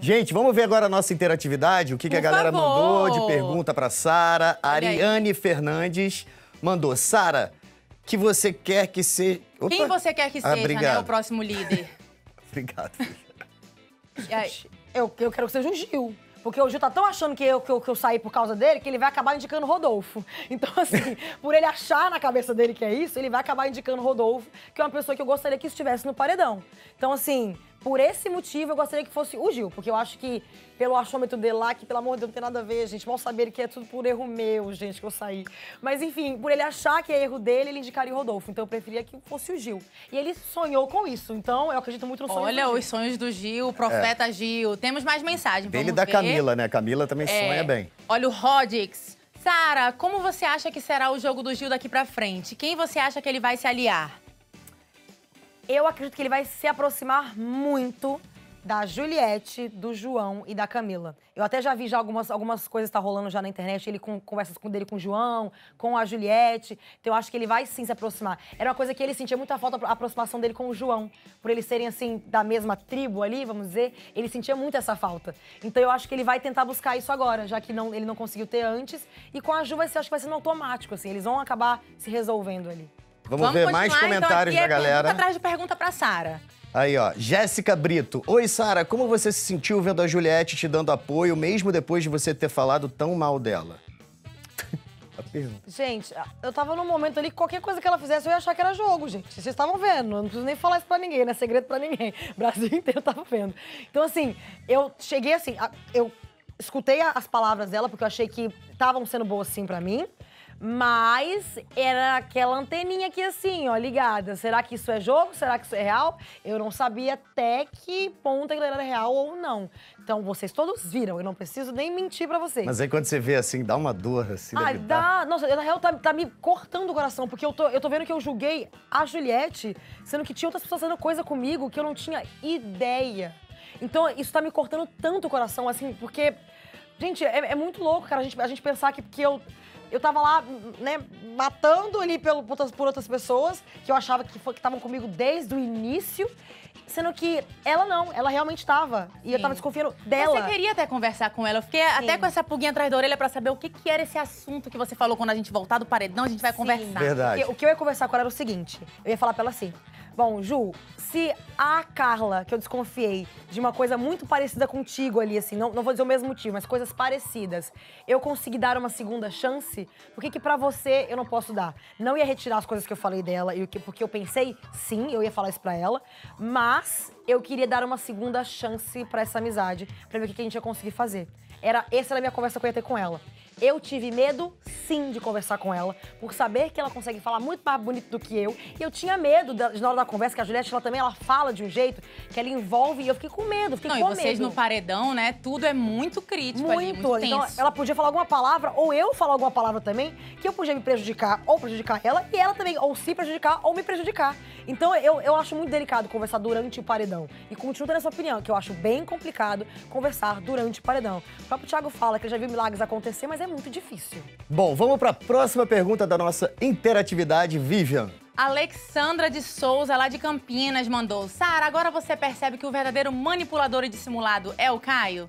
Gente, vamos ver agora a nossa interatividade, o que, que a galera favor. mandou de pergunta pra Sara. Ariane Fernandes mandou. Sara, que você quer que seja... Opa. Quem você quer que Ah, seja, né, obrigado. o próximo líder? Obrigado. Aí, Eu, eu quero que seja o Gil. Porque o Gil tá tão achando que eu, que, eu, que eu saí por causa dele que ele vai acabar indicando Rodolfo. Então, assim, por ele achar na cabeça dele que é isso, ele vai acabar indicando Rodolfo, que é uma pessoa que eu gostaria que estivesse no paredão. Então, assim, por esse motivo, eu gostaria que fosse o Gil. Porque eu acho que, pelo achômetro dele lá, que pelo amor de Deus não tem nada a ver, gente. Mal saber que é tudo por erro meu, gente, que eu saí. Mas, enfim, por ele achar que é erro dele, ele indicaria o Rodolfo. Então, eu preferia que fosse o Gil. E ele sonhou com isso. Então, eu acredito muito no sonho olha do Gil. os sonhos do Gil, o profeta Gil. Temos mais mensagem, Dele da ver. Camila, né? Camila também É, sonha bem. Olha o Rodix. Sara, como você acha que será o jogo do Gil daqui pra frente? Quem você acha que ele vai se aliar? Eu acredito que ele vai se aproximar muito da Juliette, do João e da Camila. Eu até já vi já algumas, algumas coisas tá rolando já na internet, ele com, conversas com dele com o João, com a Juliette. Então eu acho que ele vai sim se aproximar. Era uma coisa que ele sentia muita falta a aproximação dele com o João, por eles serem assim da mesma tribo ali, vamos dizer, ele sentia muito essa falta. Então eu acho que ele vai tentar buscar isso agora, já que não, ele não conseguiu ter antes. E com a Ju vai ser, acho que vai ser automático assim, eles vão acabar se resolvendo ali. Vamos, ver mais continuar, comentários então, aqui da é galera. Atrás de pergunta pra Sara. Aí, ó, Jéssica Brito. Oi, Sara, como você se sentiu vendo a Juliette te dando apoio, mesmo depois de você ter falado tão mal dela? a pergunta. Gente, eu tava num momento ali que qualquer coisa que ela fizesse eu ia achar que era jogo, gente. Vocês estavam vendo, eu não preciso nem falar isso pra ninguém, não é segredo pra ninguém. O Brasil inteiro tava vendo. Então, assim, eu cheguei assim, eu escutei as palavras dela, porque eu achei que estavam sendo boas sim pra mim. Mas era aquela anteninha aqui assim, ó, ligada. Será que isso é jogo? Será que isso é real? Eu não sabia até que ponto aquilo era real ou não. Então, vocês todos viram, eu não preciso nem mentir pra vocês. Mas aí quando você vê assim, dá uma dor, assim, dar. dá. Nossa, na real tá, tá me cortando o coração, porque eu tô, eu tô vendo que eu julguei a Juliette, sendo que tinha outras pessoas fazendo coisa comigo que eu não tinha ideia. Então, isso tá me cortando tanto o coração, assim, porque. Gente, é, é muito louco, cara, a gente, a gente pensar que, que eu. Eu tava lá, né, matando ali pelo, por, outras, por outras pessoas que eu achava que estavam comigo desde o início, sendo que ela não, ela realmente tava. E eu tava Sim. desconfiando dela. Você queria até conversar com ela. Eu fiquei até com essa pulguinha atrás da orelha pra saber o que, que era esse assunto que você falou quando a gente voltar do paredão. A gente vai conversar. Verdade. Porque o que eu ia conversar com ela era o seguinte: eu ia falar pra ela assim. Bom, Ju, se a Carla, que eu desconfiei de uma coisa muito parecida contigo ali, assim, não, não vou dizer o mesmo motivo, mas coisas parecidas, eu consegui dar uma segunda chance, por que que pra você eu não posso dar? Não ia retirar as coisas que eu falei dela, e que- porque eu pensei, sim, eu ia falar isso pra ela, mas eu queria dar uma segunda chance pra essa amizade, pra ver o que que a gente ia conseguir fazer. Era, essa era a minha conversa que eu ia ter com ela. Eu tive medo, sim, de conversar com ela, por saber que ela consegue falar muito mais bonito do que eu. E eu tinha medo, de, na hora da conversa, que a Juliette, ela também, ela fala de um jeito que ela envolve, e eu fiquei com medo, fiquei Não, e com vocês medo. no paredão, né? Tudo é muito crítico ali, Muito. muito então, tenso. ela podia falar alguma palavra, ou eu falar alguma palavra também, que eu podia me prejudicar ou prejudicar ela, e ela também, ou se prejudicar ou me prejudicar. Então, eu, eu acho muito delicado conversar durante o paredão. E continuo tendo essa opinião, que eu acho bem complicado conversar durante o paredão. O próprio Thiago fala que ele já viu milagres acontecer, mas é muito difícil. Bom, vamos para a próxima pergunta da nossa interatividade, Vivian. Alexandra de Souza, lá de Campinas, mandou. Sara, agora você percebe que o verdadeiro manipulador e dissimulado é o Caio?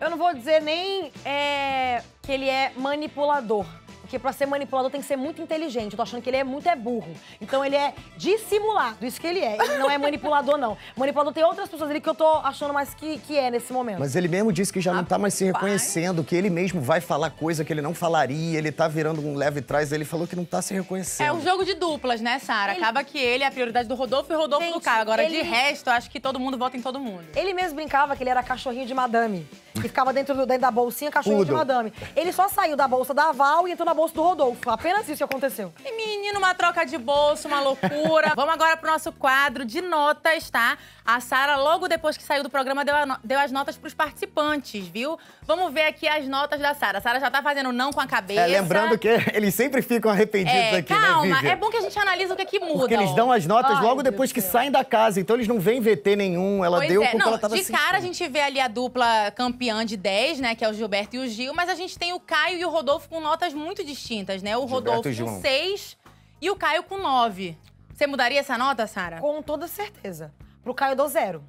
Eu não vou dizer nem é, que ele é manipulador. Porque pra ser manipulador tem que ser muito inteligente. Eu tô achando que ele é muito é burro. Então ele é dissimulado, isso que ele é. Ele não é manipulador, não. Manipulador tem outras pessoas ali que eu tô achando mais que, que é nesse momento. Mas ele mesmo disse que já não tá mais se reconhecendo, que ele mesmo vai falar coisa que ele não falaria, ele tá virando um leve trás, ele falou que não tá se reconhecendo. É um jogo de duplas, né, Sara? Ele- Acaba que ele é a prioridade do Rodolfo e o Rodolfo do Gente, Caio. Agora, de ele- resto, eu acho que todo mundo vota em todo mundo. Ele mesmo brincava que ele era cachorrinho de madame. Que ficava dentro, do- dentro da bolsinha, cachorrinho de madame. Ele só saiu da bolsa da Val e entrou na bolsa do Rodolfo. Apenas isso que aconteceu. E menino, uma troca de bolso, uma loucura. Vamos agora pro nosso quadro de notas, tá? A Sara, logo depois que saiu do programa, deu, no- deu as notas pros participantes, viu? Vamos ver aqui as notas da Sara. A Sara já tá fazendo não com a cabeça. É, lembrando que eles sempre ficam arrependidos É, aqui, calma, né, Vivian? é bom que a gente analisa o que, que muda. Porque eles dão as notas Ai, logo depois que Deus. saem da casa, então eles não veem VT nenhum. Ela Pois deu é. porque Não, ela tava de cara a gente vê ali a dupla campeã de 10, né? Que é o Gilberto e o Gil, mas a gente tem o Caio e o Rodolfo com notas muito distintas, né? O Rodolfo e com 6 e o Caio com 9. Você mudaria essa nota, Sara? Com toda certeza. Pro Caio eu dou zero.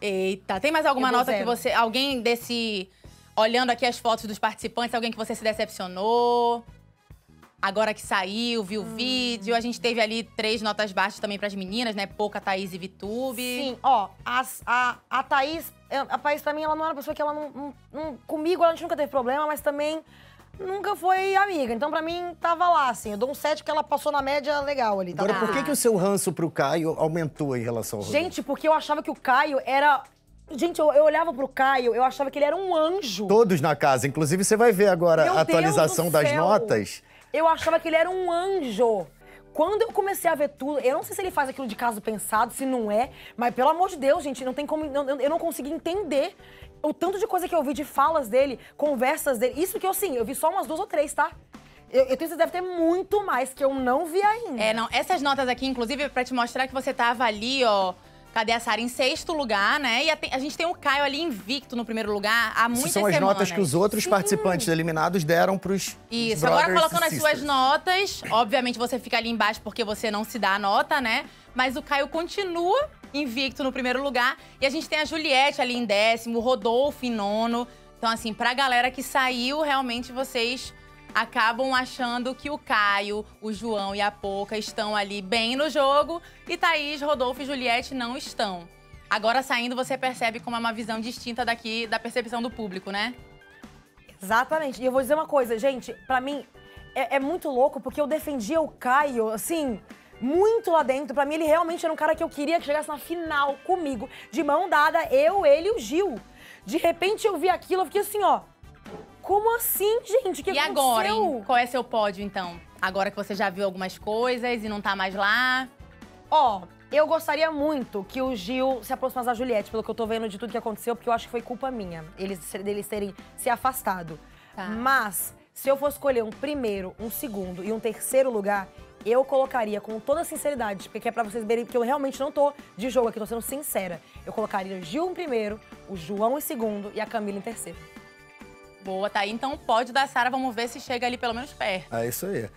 Eita, tem mais alguma nota que zero. você. Alguém desse. Olhando aqui as fotos dos participantes, alguém que você se decepcionou? Agora que saiu, viu o Hum. vídeo. A gente teve ali três notas baixas também pras meninas, né? Pouca, Thaís e Vitube. Sim, ó, as- a, a Thaís, a Thaís pra mim, ela não era uma pessoa que ela não, não- não- Comigo a gente nunca teve problema, mas também nunca foi amiga. Então pra mim tava lá, assim. Eu dou um 7 porque ela passou na média legal ali. Tá Agora, por que, que o seu ranço pro Caio aumentou em relação ao Rodolfo? Gente, porque eu achava que o Caio era. Gente, eu, eu olhava pro Caio, eu achava que ele era um anjo. Todos na casa. Inclusive, você vai ver agora Meu a atualização das notas. Eu achava que ele era um anjo. Quando eu comecei a ver tudo, eu não sei se ele faz aquilo de caso pensado, se não é, mas pelo amor de Deus, gente, não tem como. não- eu não consegui entender o tanto de coisa que eu vi de falas dele, conversas dele. Isso que eu, sim, eu vi só umas duas ou três, tá? Eu, eu tenho certeza que deve ter muito mais que eu não vi ainda. É, não. Essas notas aqui, inclusive, é pra te mostrar que você tava ali, ó. Cadê a Sara? Em sexto lugar, né? E a, a gente tem o Caio ali invicto no primeiro lugar há muitas Essas são as semanas. notas que os outros participantes eliminados deram pros Isso, agora colocando as suas notas, obviamente você fica ali embaixo porque você não se dá a nota, né? Mas o Caio continua invicto no primeiro lugar. E a gente tem a Juliette ali em décimo, o Rodolfo em nono. Então, assim, pra galera que saiu, realmente vocês acabam achando que o Caio, o João e a Poca estão ali bem no jogo. E Thaís, Rodolfo e Juliette não estão. Agora saindo, você percebe como é uma visão distinta daqui da percepção do público, né? Exatamente. E eu vou dizer uma coisa, gente, pra mim é, é muito louco porque eu defendia o Caio, assim, muito lá dentro. Pra mim, ele realmente era um cara que eu queria que chegasse na final comigo, de mão dada, eu, ele e o Gil. De repente eu vi aquilo, eu fiquei assim, ó. Como assim, gente? O que e aconteceu? agora, hein? Qual é seu pódio, então? Agora que você já viu algumas coisas e não tá mais lá. Ó, eu gostaria muito que o Gil se aproximasse da Juliette, pelo que eu tô vendo de tudo que aconteceu, porque eu acho que foi culpa minha, eles, deles terem se afastado. Tá. Mas, se eu fosse escolher um primeiro, um segundo e um terceiro lugar, eu colocaria com toda sinceridade, porque é pra vocês verem que eu realmente não tô de jogo aqui, tô sendo sincera. Eu colocaria o Gil em primeiro, o João em segundo e a Camila em terceiro. Boa, tá aí. Então, o pódio da Sara, vamos ver se chega ali pelo menos perto. É isso aí.